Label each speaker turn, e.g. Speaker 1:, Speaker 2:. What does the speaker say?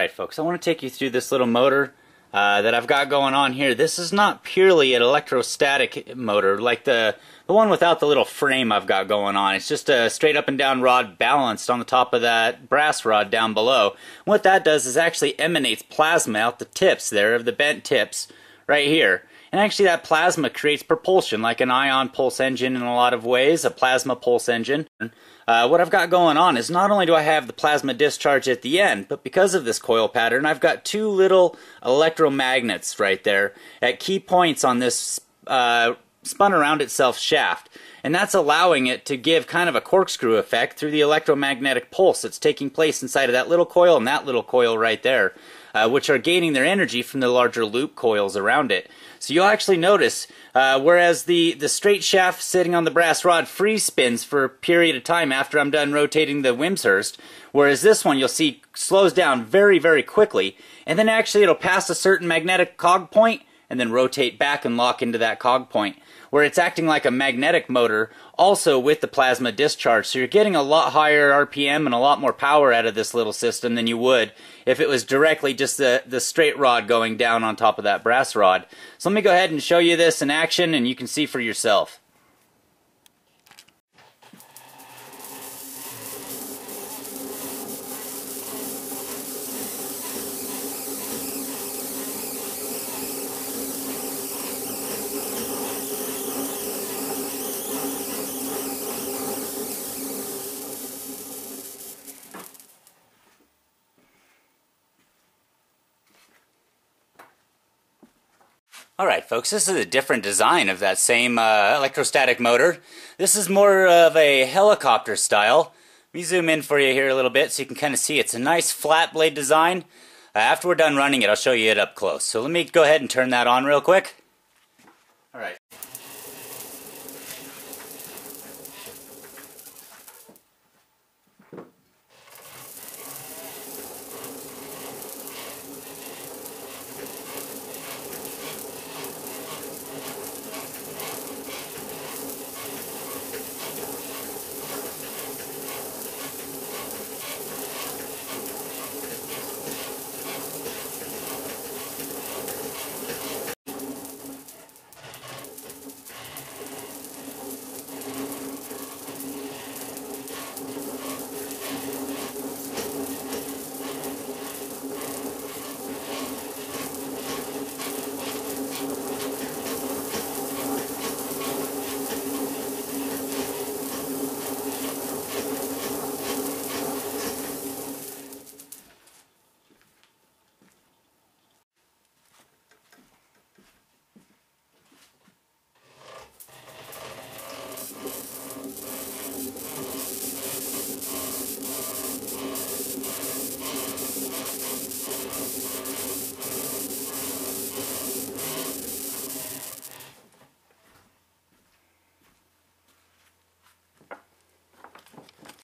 Speaker 1: Alright folks, I want to take you through this little motor uh, that I've got going on here. This is not purely an electrostatic motor like the, the one without the little frame I've got going on. It's just a straight up and down rod balanced on the top of that brass rod down below. what that does is actually emanates plasma out the tips there of the bent tips right here. And actually that plasma creates propulsion like an ion pulse engine in a lot of ways, a plasma pulse engine. Uh, what I've got going on is not only do I have the plasma discharge at the end, but because of this coil pattern, I've got two little electromagnets right there at key points on this uh, spun around itself shaft. And that's allowing it to give kind of a corkscrew effect through the electromagnetic pulse that's taking place inside of that little coil and that little coil right there, uh, which are gaining their energy from the larger loop coils around it. So you'll actually notice, uh, whereas the, the straight shaft sitting on the brass rod free spins for a period of time after I'm done rotating the Wimshurst, whereas this one you'll see slows down very, very quickly, and then actually it'll pass a certain magnetic cog point, and then rotate back and lock into that cog point where it's acting like a magnetic motor also with the plasma discharge. So you're getting a lot higher RPM and a lot more power out of this little system than you would if it was directly just the, the straight rod going down on top of that brass rod. So let me go ahead and show you this in action and you can see for yourself. Alright folks, this is a different design of that same uh, electrostatic motor. This is more of a helicopter style. Let me zoom in for you here a little bit so you can kind of see it's a nice flat blade design. Uh, after we're done running it, I'll show you it up close. So let me go ahead and turn that on real quick. Alright.